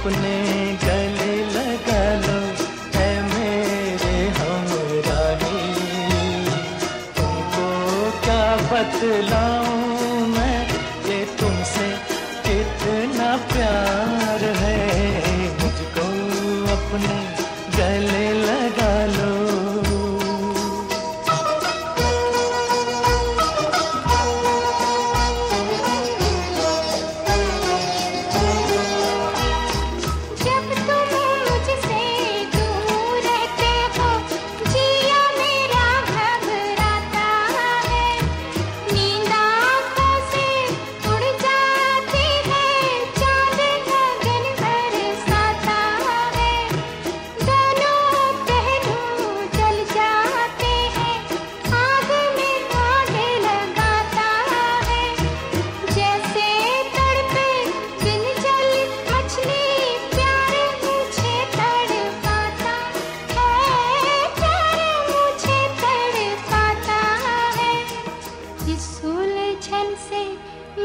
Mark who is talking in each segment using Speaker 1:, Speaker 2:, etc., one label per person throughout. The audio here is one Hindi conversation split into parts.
Speaker 1: अपने गले लगा लो है मेरे हमराही तुमको क्या बतलाऊं मैं ये तुमसे कितना प्यार है? मुझको अपने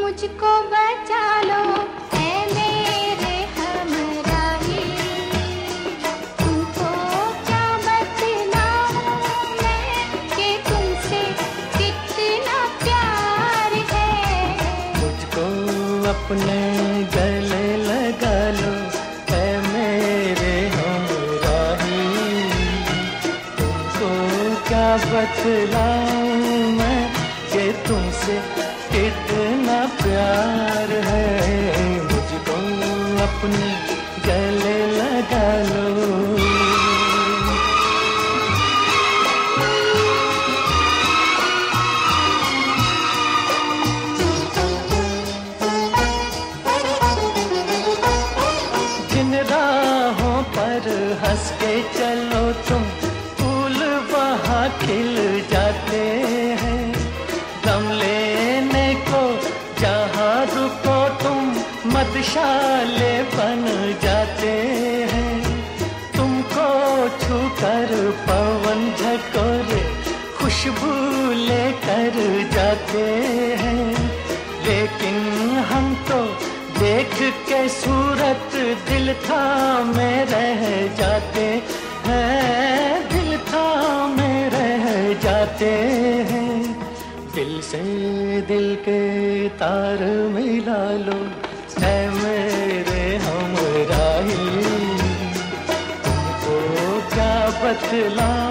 Speaker 2: मुझको बचा लो। मेरे हमराही तुमसे कितना प्यार
Speaker 1: मुझको अपने गले लगा लो। है मेरे हमराही तुमको क्या बतलाऊं मैं कि तुमसे कितना प्यार है मुझको अपने गले लगा लो। हंस मदशाले बन जाते हैं। तुमको छू कर पवन झकोरे खुशबू लेकर जाते हैं। लेकिन हम तो देख के सूरत दिल था में रह जाते हैं। दिल था में रह जाते हैं। दिल से दिल के तार मिला लो बतला